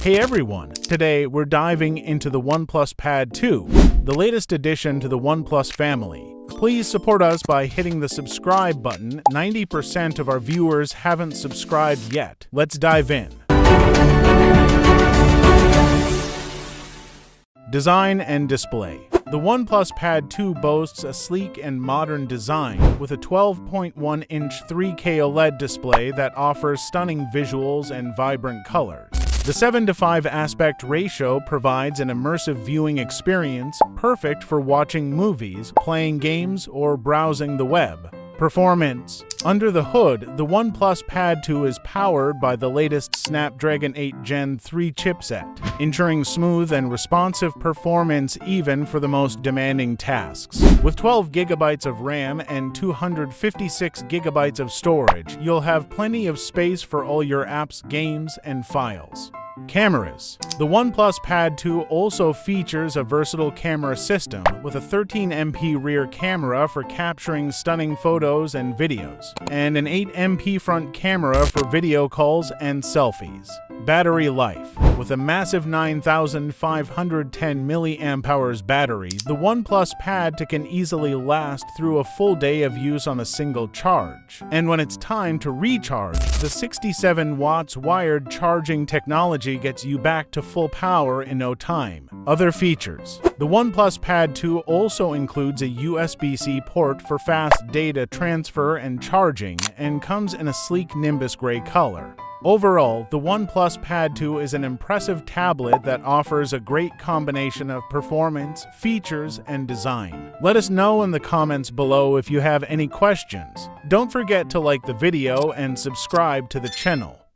Hey everyone! Today we're diving into the OnePlus Pad 2, the latest addition to the OnePlus family. Please support us by hitting the subscribe button. 90% of our viewers haven't subscribed yet. Let's dive in. Design and display. The OnePlus Pad 2 boasts a sleek and modern design with a 12.1-inch 3K OLED display that offers stunning visuals and vibrant colors. The 7 to 5 aspect ratio provides an immersive viewing experience perfect for watching movies, playing games, or browsing the web. Performance Under the hood, the OnePlus Pad 2 is powered by the latest Snapdragon 8 Gen 3 chipset, ensuring smooth and responsive performance even for the most demanding tasks. With 12 gigabytes of RAM and 256 gigabytes of storage, you'll have plenty of space for all your apps, games, and files. Cameras. The OnePlus Pad 2 also features a versatile camera system with a 13MP rear camera for capturing stunning photos and videos, and an 8MP front camera for video calls and selfies. Battery life. With a massive 9510 mAh battery, the OnePlus Pad can easily last through a full day of use on a single charge. And when it's time to recharge, the 67 watts wired charging technology gets you back to full power in no time. Other features. The OnePlus Pad 2 also includes a USB-C port for fast data transfer and charging and comes in a sleek Nimbus gray color. Overall, the OnePlus Pad 2 is an impressive tablet that offers a great combination of performance, features, and design. Let us know in the comments below if you have any questions. Don't forget to like the video and subscribe to the channel.